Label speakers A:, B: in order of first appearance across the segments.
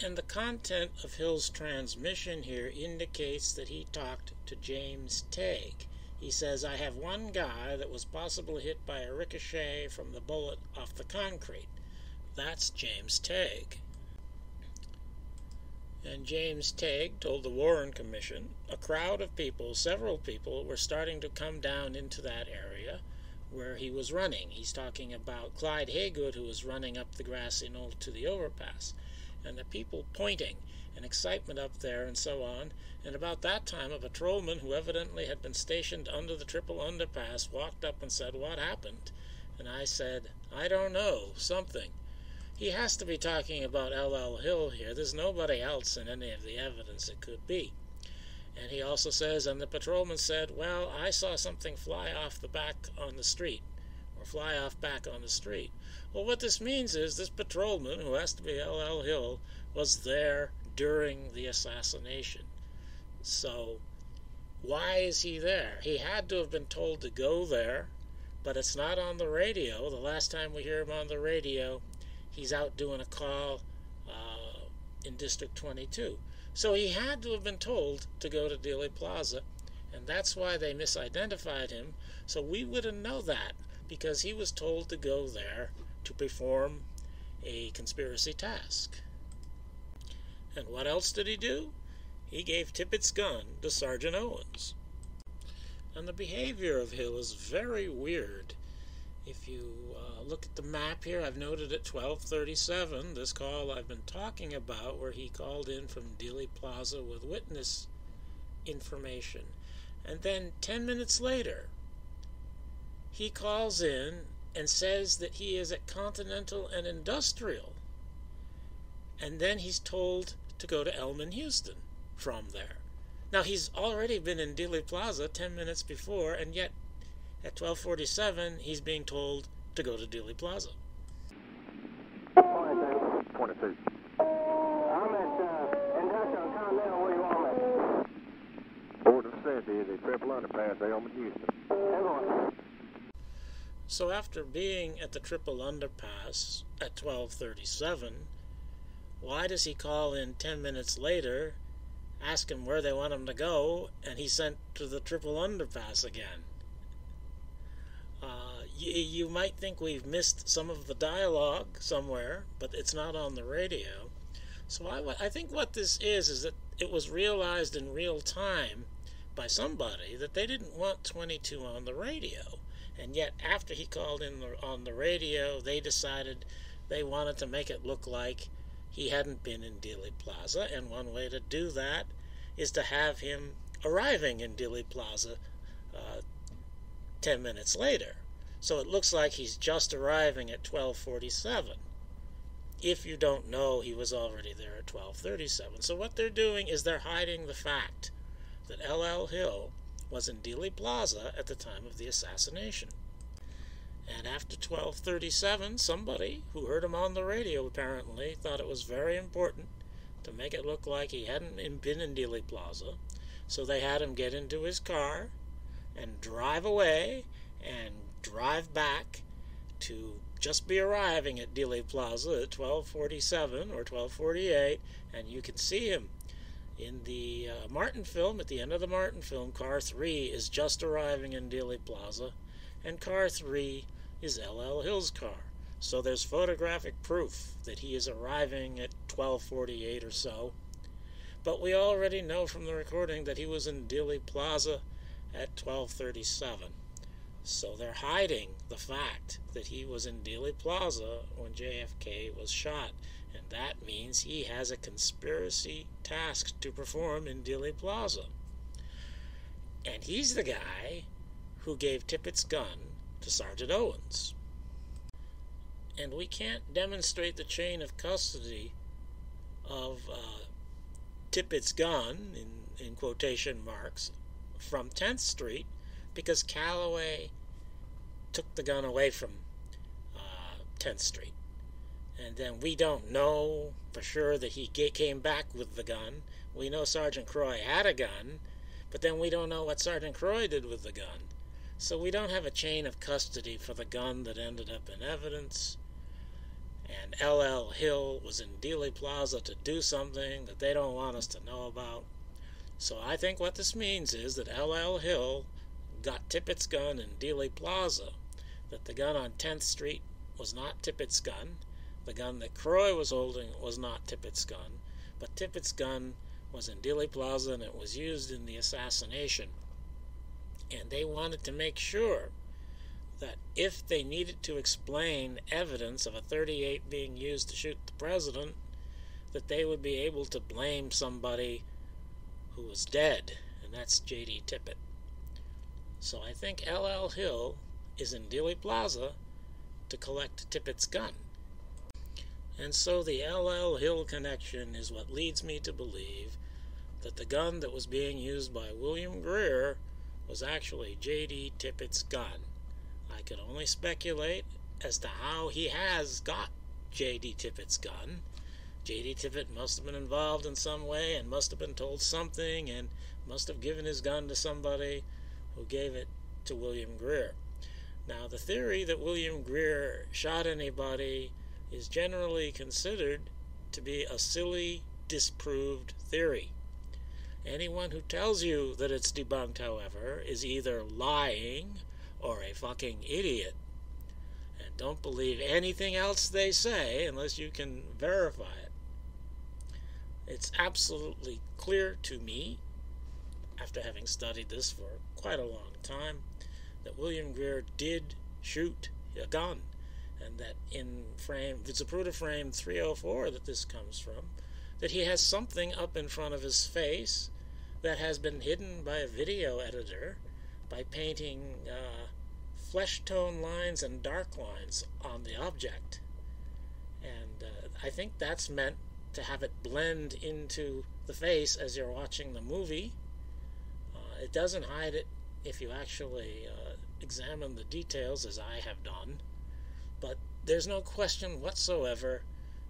A: And the content of Hill's transmission here indicates that he talked to James Tague. He says, I have one guy that was possibly hit by a ricochet from the bullet off the concrete. That's James Tague. And James Tague told the Warren Commission a crowd of people, several people, were starting to come down into that area where he was running. He's talking about Clyde Haygood, who was running up the grassy knoll to the overpass and the people pointing and excitement up there and so on. And about that time, a patrolman who evidently had been stationed under the triple underpass walked up and said, What happened? And I said, I don't know, something. He has to be talking about L.L. Hill here. There's nobody else in any of the evidence it could be. And he also says, and the patrolman said, Well, I saw something fly off the back on the street, fly off back on the street. Well, what this means is this patrolman, who has to be L.L. Hill, was there during the assassination. So, why is he there? He had to have been told to go there, but it's not on the radio. The last time we hear him on the radio, he's out doing a call uh, in District 22. So he had to have been told to go to Dealey Plaza, and that's why they misidentified him. So we wouldn't know that because he was told to go there to perform a conspiracy task. And what else did he do? He gave Tippit's gun to Sergeant Owens. And the behavior of Hill is very weird. If you uh, look at the map here, I've noted at 1237, this call I've been talking about, where he called in from Dealey Plaza with witness information. And then 10 minutes later, he calls in and says that he is at Continental and Industrial. And then he's told to go to Elman Houston from there. Now he's already been in Dealey Plaza 10 minutes before, and yet at 1247 he's being told to go to Dealey Plaza.
B: 22. I'm at uh, Industrial Continental. Where you want me?
C: Board of Safety, the triple underpass, Elman Houston.
B: Everyone.
A: So after being at the triple underpass at 1237, why does he call in 10 minutes later, ask him where they want him to go, and he's sent to the triple underpass again? Uh, you, you might think we've missed some of the dialogue somewhere, but it's not on the radio. So I, I think what this is is that it was realized in real time by somebody that they didn't want 22 on the radio. And yet, after he called in the, on the radio, they decided they wanted to make it look like he hadn't been in Dealey Plaza. And one way to do that is to have him arriving in Dealey Plaza uh, 10 minutes later. So it looks like he's just arriving at 1247. If you don't know, he was already there at 1237. So what they're doing is they're hiding the fact that L.L. Hill was in Dealey Plaza at the time of the assassination. And after 1237, somebody who heard him on the radio apparently thought it was very important to make it look like he hadn't been in Dealey Plaza. So they had him get into his car and drive away and drive back to just be arriving at Dealey Plaza at 1247 or 1248, and you can see him in the uh, Martin film. At the end of the Martin film, Car 3 is just arriving in Dealey Plaza, and Car 3 is LL Hill's car. So there's photographic proof that he is arriving at 1248 or so. But we already know from the recording that he was in Dealey Plaza at 1237. So they're hiding the fact that he was in Dealey Plaza when JFK was shot. And that means he has a conspiracy task to perform in Dealey Plaza. And he's the guy who gave Tippit's gun to Sergeant Owens. And we can't demonstrate the chain of custody of uh, Tippit's gun, in, in quotation marks, from 10th Street because Callaway took the gun away from uh, 10th Street. And then we don't know for sure that he came back with the gun. We know Sergeant Croy had a gun, but then we don't know what Sergeant Croy did with the gun. So we don't have a chain of custody for the gun that ended up in evidence. and LL Hill was in Dealey Plaza to do something that they don't want us to know about. So I think what this means is that LL Hill got Tippit's gun in Dealey Plaza, that the gun on 10th Street was not Tippit's gun, the gun that Croy was holding was not Tippit's gun, but Tippit's gun was in Dealey Plaza and it was used in the assassination. And they wanted to make sure that if they needed to explain evidence of a 38 being used to shoot the president, that they would be able to blame somebody who was dead, and that's J.D. Tippit. So I think L.L. Hill is in Dealey Plaza to collect Tippit's gun. And so the L.L. Hill connection is what leads me to believe that the gun that was being used by William Greer was actually J.D. Tippit's gun. I could only speculate as to how he has got J.D. Tippit's gun. J.D. Tippit must have been involved in some way and must have been told something and must have given his gun to somebody who gave it to William Greer. Now, the theory that William Greer shot anybody is generally considered to be a silly, disproved theory. Anyone who tells you that it's debunked, however, is either lying or a fucking idiot. And don't believe anything else they say unless you can verify it. It's absolutely clear to me, after having studied this for quite a long time, that William Greer did shoot a gun, and that in frame, Zapruder frame 304 that this comes from, that he has something up in front of his face that has been hidden by a video editor by painting uh, flesh tone lines and dark lines on the object. And uh, I think that's meant to have it blend into the face as you're watching the movie. Uh, it doesn't hide it if you actually uh, examine the details, as I have done. But there's no question whatsoever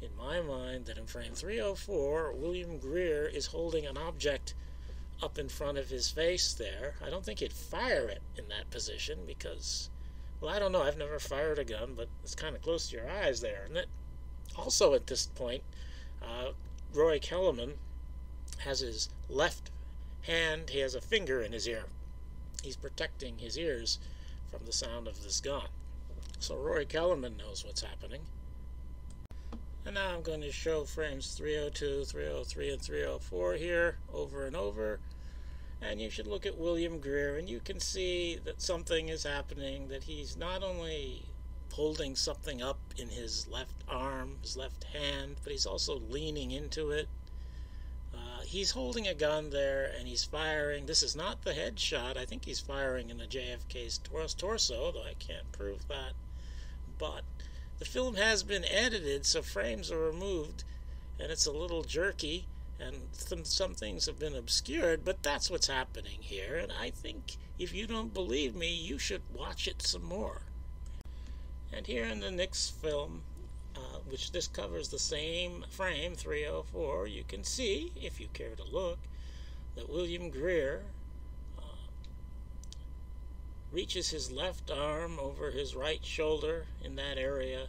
A: in my mind that in frame 304, William Greer is holding an object up in front of his face there. I don't think he'd fire it in that position because, well, I don't know. I've never fired a gun, but it's kind of close to your eyes there, isn't it? Also, at this point, uh, Roy Kellerman has his left hand, he has a finger in his ear. He's protecting his ears from the sound of this gun. So Roy Kellerman knows what's happening. And now I'm going to show frames 302, 303, and 304 here over and over. And you should look at William Greer and you can see that something is happening, that he's not only holding something up in his left arm, his left hand, but he's also leaning into it. He's holding a gun there and he's firing. This is not the headshot. I think he's firing in the JFK's torso, though I can't prove that. But the film has been edited, so frames are removed, and it's a little jerky, and some, some things have been obscured, but that's what's happening here. And I think if you don't believe me, you should watch it some more. And here in the next film, uh, which this covers the same frame, 304, you can see, if you care to look, that William Greer reaches his left arm over his right shoulder in that area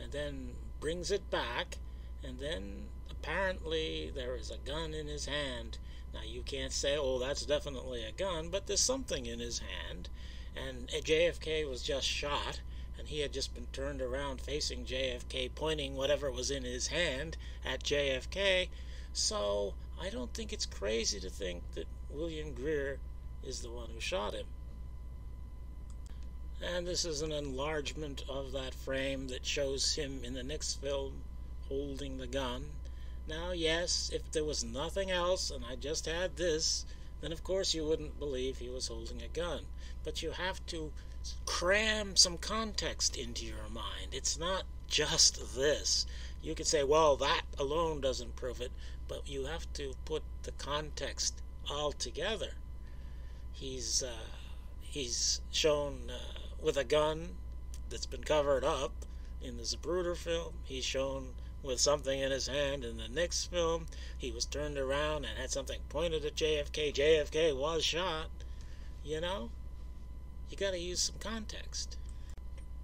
A: and then brings it back. And then apparently there is a gun in his hand. Now you can't say oh that's definitely a gun but there's something in his hand. And JFK was just shot and he had just been turned around facing JFK pointing whatever was in his hand at JFK so I don't think it's crazy to think that William Greer is the one who shot him and this is an enlargement of that frame that shows him in the next film holding the gun. Now, yes, if there was nothing else and I just had this, then of course you wouldn't believe he was holding a gun. But you have to cram some context into your mind. It's not just this. You could say, well, that alone doesn't prove it, but you have to put the context all together. He's uh, he's shown uh, with a gun that's been covered up in the Zapruder film. He's shown with something in his hand in the next film. He was turned around and had something pointed at JFK. JFK was shot. You know? You gotta use some context.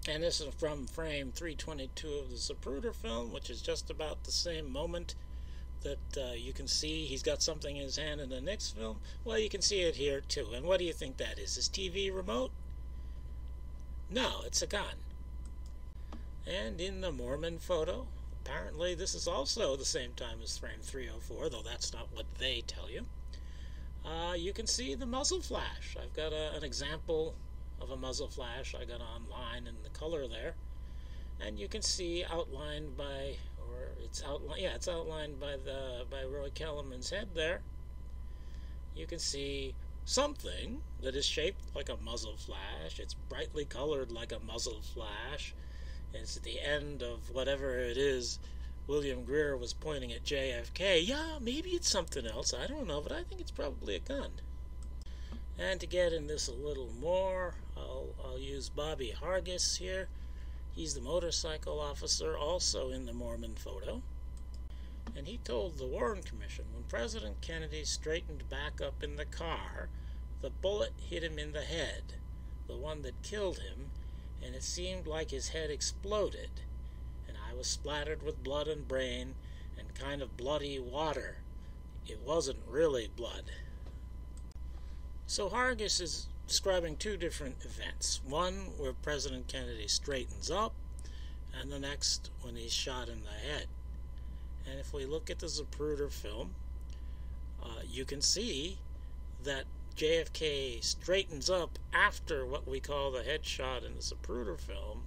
A: And this is from frame 322 of the Zapruder film, which is just about the same moment that uh, you can see he's got something in his hand in the next film. Well, you can see it here too. And what do you think that is? His TV remote? No, it's a gun. And in the Moorman photo, apparently this is also the same time as frame 304, though that's not what they tell you. Uh, you can see the muzzle flash. I've got a, an example of a muzzle flash I got online in the color there. And you can see outlined by, or it's outlined, yeah, it's outlined by the by Roy Kellerman's head there. You can see something that is shaped like a muzzle flash. It's brightly colored like a muzzle flash. It's at the end of whatever it is William Greer was pointing at JFK. Yeah, maybe it's something else. I don't know, but I think it's probably a gun. And to get in this a little more, I'll, I'll use Bobby Hargis here. He's the motorcycle officer also in the Moorman photo. And he told the Warren Commission when President Kennedy straightened back up in the car, the bullet hit him in the head, the one that killed him, and it seemed like his head exploded, and I was splattered with blood and brain and kind of bloody water. It wasn't really blood. So Hargis is describing two different events. One where President Kennedy straightens up, and the next when he's shot in the head. And if we look at the Zapruder film, uh, you can see that JFK straightens up after what we call the headshot in the Zapruder film,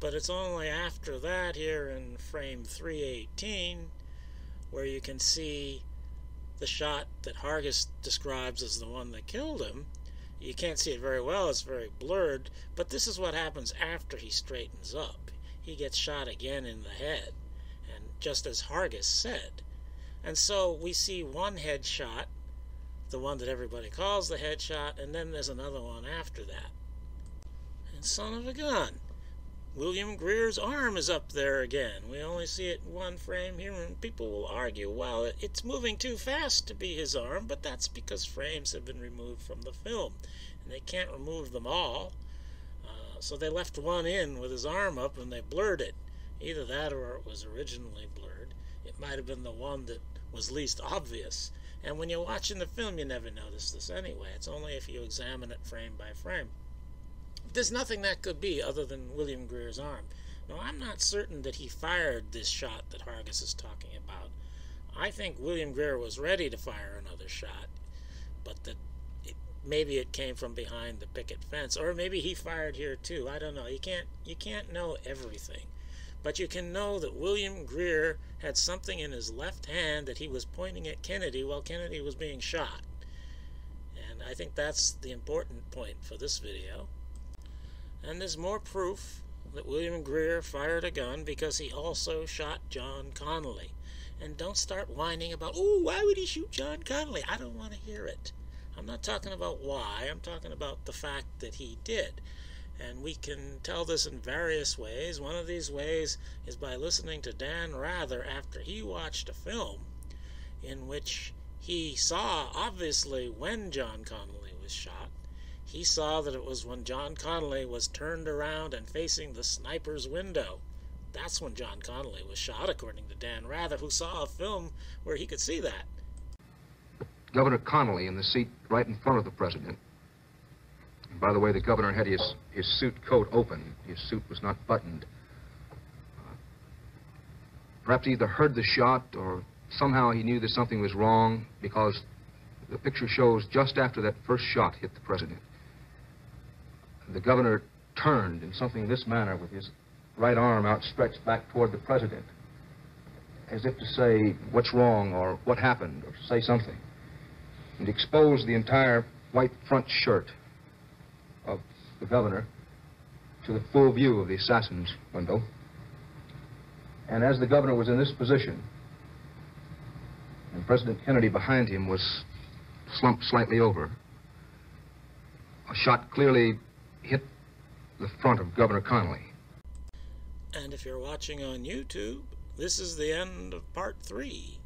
A: but it's only after that here in frame 318 where you can see the shot that Hargis describes as the one that killed him. You can't see it very well, it's very blurred, but this is what happens after he straightens up. He gets shot again in the head, and just as Hargis said. And so we see one headshot the one that everybody calls the headshot, and then there's another one after that. And son of a gun, William Greer's arm is up there again. We only see it in one frame here, and people will argue, well, it's moving too fast to be his arm, but that's because frames have been removed from the film, and they can't remove them all. Uh, so they left one in with his arm up, and they blurred it. Either that or it was originally blurred. It might have been the one that was least obvious. And when you're watching the film, you never notice this anyway. It's only if you examine it frame by frame. There's nothing that could be other than William Greer's arm. Now, I'm not certain that he fired this shot that Hargis is talking about. I think William Greer was ready to fire another shot, but that maybe it came from behind the picket fence, or maybe he fired here too. I don't know. You can't you can't know everything. But you can know that William Greer had something in his left hand that he was pointing at Kennedy while Kennedy was being shot. And I think that's the important point for this video. And there's more proof that William Greer fired a gun because he also shot John Connally. And don't start whining about, oh, why would he shoot John Connally? I don't want to hear it. I'm not talking about why, I'm talking about the fact that he did. And we can tell this in various ways. One of these ways is by listening to Dan Rather after he watched a film in which he saw, obviously, when John Connally was shot. He saw that it was when John Connally was turned around and facing the sniper's window. That's when John Connally was shot, according to Dan Rather, who saw a film where he could see that.
D: Governor Connally in the seat right in front of the president by the way, the governor had his, his suit coat open. His suit was not buttoned. Uh, perhaps he either heard the shot or somehow he knew that something was wrong because the picture shows just after that first shot hit the president. The governor turned in something this manner with his right arm outstretched back toward the president, as if to say what's wrong or what happened or say something, and exposed the entire white front shirt of the governor to the full view of the assassin's window. And as the governor was in this position, and President Kennedy behind him was slumped slightly over, a shot clearly hit the front of Governor Connally.
A: And if you're watching on YouTube, this is the end of part three.